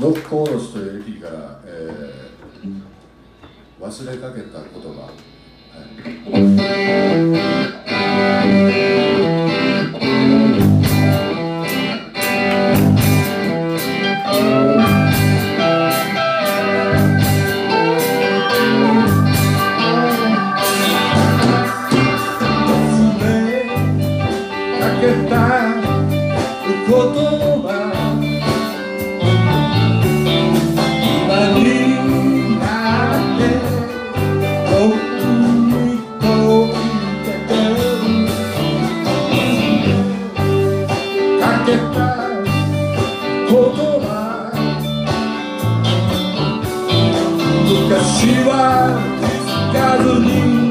ノックコーロスという駅から、えー、忘れかけた言葉、はい Shiva, Karuni.